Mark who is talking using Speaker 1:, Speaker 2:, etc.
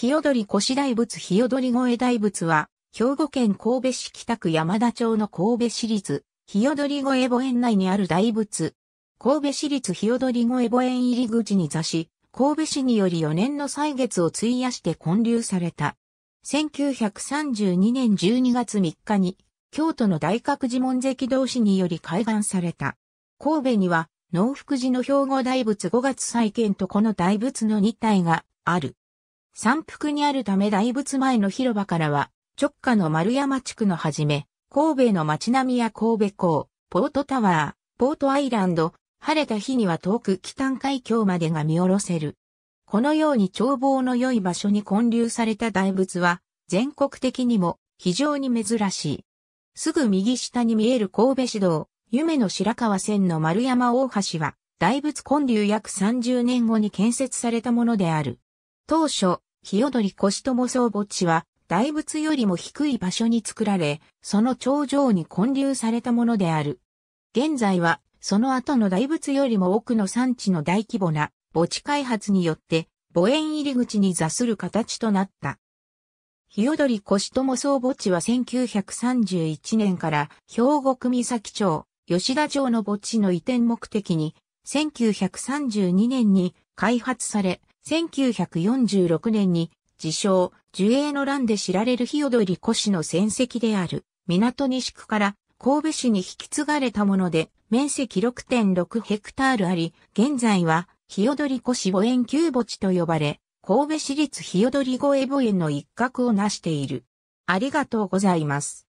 Speaker 1: 日踊り越大仏日踊り越大仏は、兵庫県神戸市北区山田町の神戸市立、日踊り越墓園内にある大仏。神戸市立日踊り越墓園入り口に座し、神戸市により4年の歳月を費やして建立された。1932年12月3日に、京都の大覚寺門跡同士により開眼された。神戸には、農福寺の兵庫大仏5月再建とこの大仏の2体がある。山腹にあるため大仏前の広場からは、直下の丸山地区のはじめ、神戸の街並みや神戸港、ポートタワー、ポートアイランド、晴れた日には遠く北海峡までが見下ろせる。このように眺望の良い場所に建立された大仏は、全国的にも非常に珍しい。すぐ右下に見える神戸市道、夢の白川線の丸山大橋は、大仏建立約30年後に建設されたものである。当初、日踊り腰友総墓地は、大仏よりも低い場所に作られ、その頂上に建立されたものである。現在は、その後の大仏よりも奥の産地の大規模な墓地開発によって、墓園入り口に座する形となった。日踊り腰友総墓地は1931年から兵庫組崎町、吉田町の墓地の移転目的に1932年に開発され、1946年に自称、樹営の乱で知られる日踊り腰の戦績である港西区から神戸市に引き継がれたもので、面積6.6ヘクタールあり、現在は日踊り腰墓園旧墓地と呼ばれ、神戸市立日踊り越え墓園の一角を成している。ありがとうございます。